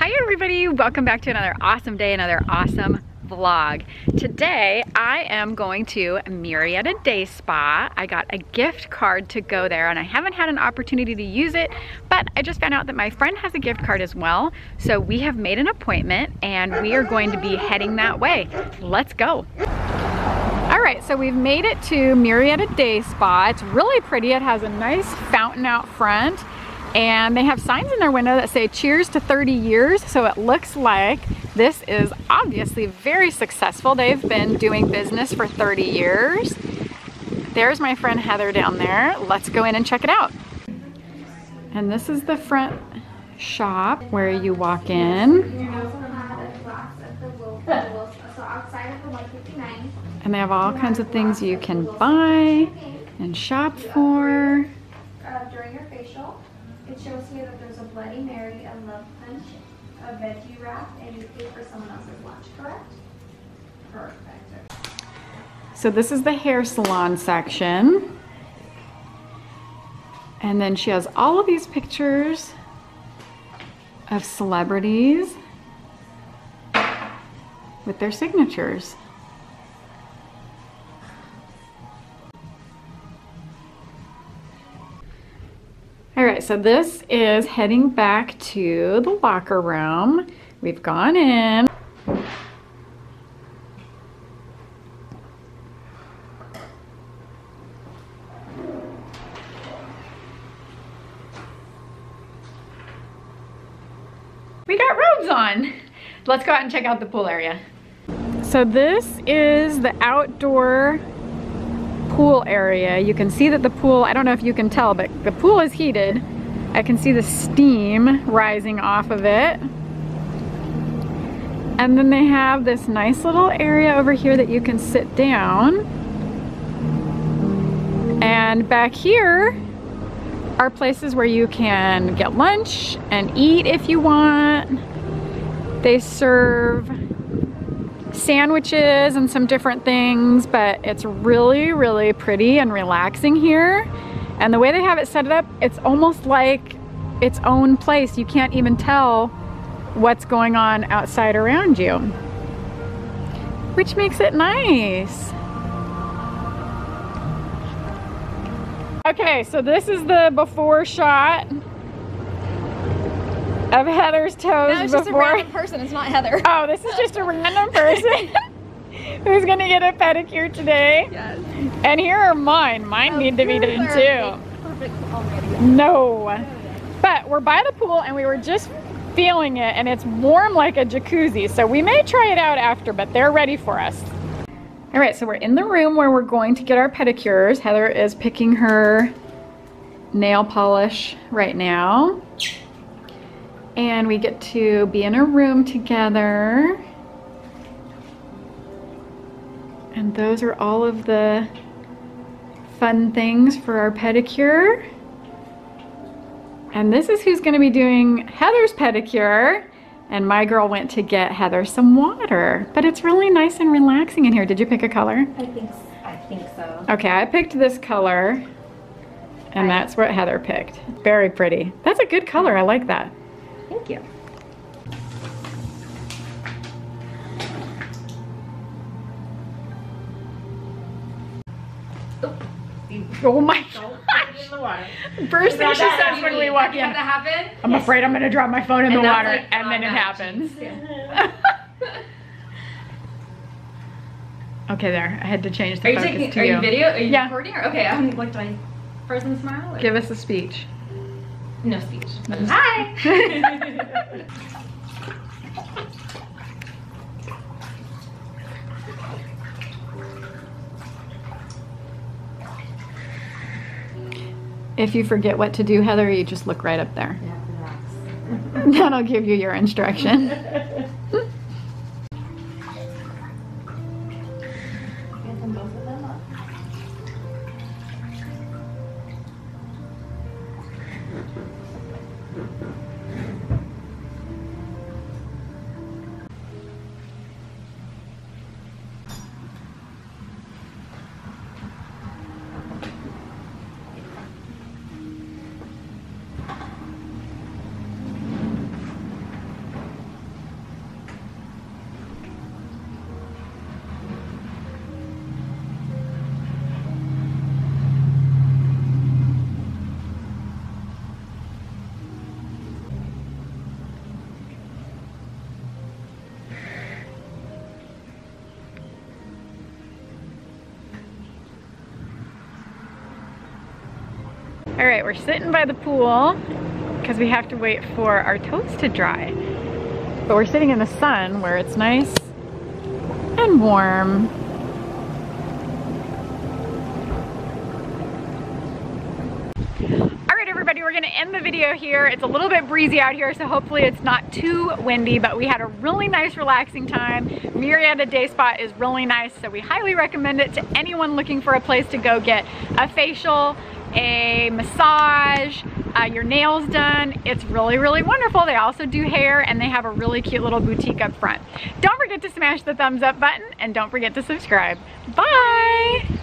Hi everybody, welcome back to another awesome day, another awesome vlog. Today I am going to Murrieta Day Spa. I got a gift card to go there and I haven't had an opportunity to use it, but I just found out that my friend has a gift card as well. So we have made an appointment and we are going to be heading that way. Let's go. All right, so we've made it to Murrieta Day Spa. It's really pretty. It has a nice fountain out front and they have signs in their window that say cheers to 30 years. So it looks like this is obviously very successful. They've been doing business for 30 years. There's my friend Heather down there. Let's go in and check it out. And this is the front shop where you walk in. And they have all kinds of things you can buy and shop for. Uh, during your facial, it shows here that there's a Bloody Mary, a love punch, a veggie wrap, and you pay for someone else's lunch, correct? Perfect. So this is the hair salon section. And then she has all of these pictures of celebrities with their signatures. So this is heading back to the locker room. We've gone in. We got robes on. Let's go out and check out the pool area. So this is the outdoor pool area. You can see that the pool, I don't know if you can tell, but the pool is heated. I can see the steam rising off of it. And then they have this nice little area over here that you can sit down. And back here are places where you can get lunch and eat if you want. They serve sandwiches and some different things, but it's really, really pretty and relaxing here. And the way they have it set up, it's almost like its own place. You can't even tell what's going on outside around you, which makes it nice. Okay, so this is the before shot of Heather's toes No, it's just a before. random person. It's not Heather. Oh, this is just a random person who's gonna get a pedicure today. Yes. And here are mine. Mine oh, need to be done too. Perfect already. No. But we're by the pool and we were just feeling it and it's warm like a jacuzzi. So we may try it out after, but they're ready for us. All right, so we're in the room where we're going to get our pedicures. Heather is picking her nail polish right now. And we get to be in a room together. And those are all of the fun things for our pedicure. And this is who's gonna be doing Heather's pedicure. And my girl went to get Heather some water. But it's really nice and relaxing in here. Did you pick a color? I think I think so. Okay, I picked this color. And that's what Heather picked. Very pretty. That's a good color, I like that. Thank you. Oh my gosh. First thing she says when we walk in, Have that happen? I'm afraid I'm gonna drop my phone in the And water, like and then oh, it happens. okay, there. I had to change the Are you focus taking? to Are you video? Are you Yeah. recording? Or okay, I'm like, do I frozen smile? Or? Give us a speech. No speech. No. Hi. If you forget what to do, Heather, you just look right up there. That'll give you your instruction. All right, we're sitting by the pool because we have to wait for our toes to dry. But we're sitting in the sun where it's nice and warm. All right, everybody, we're gonna end the video here. It's a little bit breezy out here, so hopefully it's not too windy, but we had a really nice relaxing time. Murrieta Day Spa is really nice, so we highly recommend it to anyone looking for a place to go get a facial, a massage, uh, your nails done. It's really, really wonderful. They also do hair and they have a really cute little boutique up front. Don't forget to smash the thumbs up button and don't forget to subscribe. Bye!